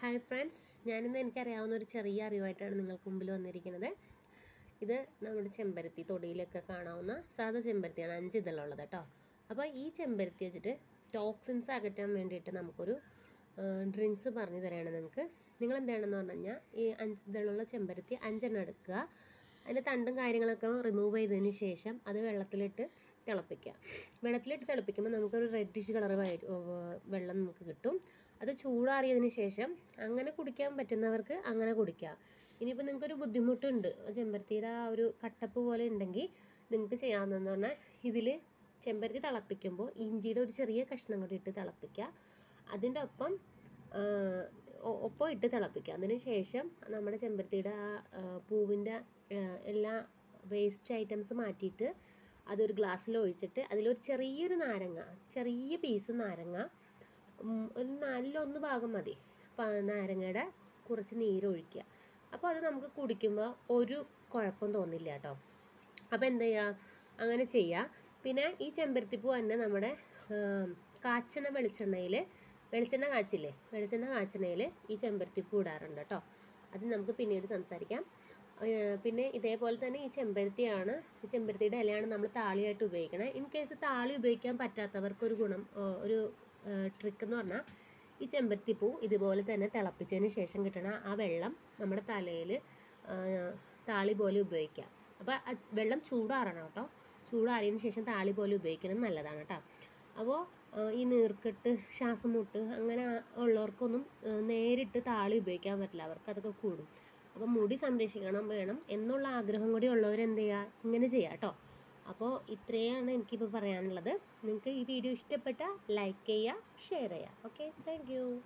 Hi friends ഞാനിന്ന് എനിക്കറിയാവുന്ന ഒരു ചെറിയ അറിവായിട്ടാണ് നിങ്ങൾക്ക് മുമ്പിൽ വന്നിരിക്കുന്നത്. ഇത് നമ്മുടെ ചെമ്പരത്തി തൊടിയിലൊക്കെ കാണാവുന്ന സാധാ ചെമ്പരത്തിയാണ് അഞ്ച് ഇതളുള്ളത് കേട്ടോ അപ്പോൾ ഈ ചെമ്പരത്തി വെച്ചിട്ട് ടോക്സിൻസ് അകറ്റാൻ വേണ്ടിയിട്ട് നമുക്കൊരു ഡ്രിങ്ക്സ് പറഞ്ഞു തരാണ് നിങ്ങൾക്ക്. നിങ്ങൾ എന്താണെന്ന് പറഞ്ഞു ഈ അഞ്ച് ഇതളുള്ള ചെമ്പരത്തി അഞ്ചെണ്ണം എടുക്കുക. അതിന്റെ തണ്ടും കാര്യങ്ങളൊക്കെ റിമൂവ് ചെയ്തതിന് ശേഷം അത് വെള്ളത്തിലിട്ട് തിളപ്പിക്കുക. വെള്ളത്തിലിട്ട് തിളപ്പിക്കുമ്പോൾ നമുക്കൊരു റെഡിഷ് കളർ വെള്ളം നമുക്ക് കിട്ടും. അത് ചൂടാറിയതിന് ശേഷം അങ്ങനെ കുടിക്കാൻ പറ്റുന്നവർക്ക് അങ്ങനെ കുടിക്കുക ഇനിയിപ്പോൾ നിങ്ങൾക്കൊരു ബുദ്ധിമുട്ടുണ്ട്. ചെമ്പരത്തിയുടെ ആ ഒരു കട്ടപ്പ് പോലെ ഉണ്ടെങ്കിൽ നിങ്ങൾക്ക് ചെയ്യാവുന്നതെന്ന് പറഞ്ഞാൽ ഇതിൽ ചെമ്പരത്തി തിളപ്പിക്കുമ്പോൾ ഇഞ്ചിയുടെ ഒരു ചെറിയ കഷ്ണം കൂടി ഇട്ട് തിളപ്പിക്കുക. അതിന്റെ ഒപ്പം ഒപ്പം ഇട്ട് തിളപ്പിക്കുക. അതിന് ശേഷം നമ്മുടെ ചെമ്പരത്തിയുടെ ആ പൂവിന്റെ എല്ലാ വേസ്റ്റ് ഐറ്റംസ് മാറ്റിയിട്ട് അതൊരു ഗ്ലാസ്സിൽ ഒഴിച്ചിട്ട് അതിലൊരു ചെറിയൊരു നാരങ്ങ ചെറിയ പീസ് നാരങ്ങ ഒരു നാലിലൊന്ന് ഭാഗം മതി. നാരങ്ങയുടെ കുറച്ച് നീരൊഴിക്കുക അപ്പോൾ അത് നമുക്ക് കുടിക്കുമ്പോൾ ഒരു കുഴപ്പം തോന്നില്ല കേട്ടോ. അപ്പോൾ എന്ത് ചെയ്യുക അങ്ങനെ ചെയ്യുക പിന്നെ ഈ ചെമ്പരത്തിപ്പൂ തന്നെ നമ്മുടെ കാച്ചണ വെളിച്ചെണ്ണയിൽ വെളിച്ചെണ്ണ കാച്ചില്ലേ? വെളിച്ചെണ്ണ കാച്ചണയിൽ ഈ ചെമ്പരത്തിപ്പൂ ഇടാറുണ്ട് കേട്ടോ. അത് നമുക്ക് പിന്നീട് സംസാരിക്കാം. പിന്നെ ഇതേപോലെ തന്നെ ഈ ചെമ്പരത്തിയാണ്. ഈ ചെമ്പരത്തിയുടെ ഇലയാണ് നമ്മൾ താളിയായിട്ട് ഉപയോഗിക്കണത് ഇൻ കേസ് താളി ഉപയോഗിക്കാൻ പറ്റാത്തവർക്ക് ഒരു ഗുണം ഒരു ട്രിക്ക് എന്ന് പറഞ്ഞാൽ ഈ ചെമ്പരത്തിപ്പൂ ഇതുപോലെ തന്നെ തിളപ്പിച്ചതിന് ശേഷം കിട്ടണ ആ വെള്ളം നമ്മുടെ തലയിൽ താളി പോലെ ഉപയോഗിക്കാം. അപ്പോൾ വെള്ളം ചൂടാറണം കേട്ടോ. ചൂടാറിയതിന് ശേഷം താളി പോലെ ഉപയോഗിക്കണം നല്ലതാണ് കേട്ടോ. അപ്പോൾ ഈ നീർക്കെട്ട് ശ്വാസം മുട്ട് അങ്ങനെ ഉള്ളവർക്കൊന്നും നേരിട്ട് താളി ഉപയോഗിക്കാൻ പറ്റില്ല. അവർക്ക് അതൊക്കെ കൂടും. അപ്പോൾ മുടി സംരക്ഷിക്കണം വേണം എന്നുള്ള ആഗ്രഹം കൂടി ഉള്ളവർ എന്ത് ചെയ്യുക ഇങ്ങനെ ചെയ്യുക കേട്ടോ അപ്പോൾ ഇത്രയാണ് എനിക്കിപ്പോൾ പറയാനുള്ളത്. നിങ്ങൾക്ക് ഈ വീഡിയോ ഇഷ്ടപ്പെട്ടാൽ ലൈക്ക് ചെയ്യുക ഷെയർ ചെയ്യുക ഓക്കെ താങ്ക്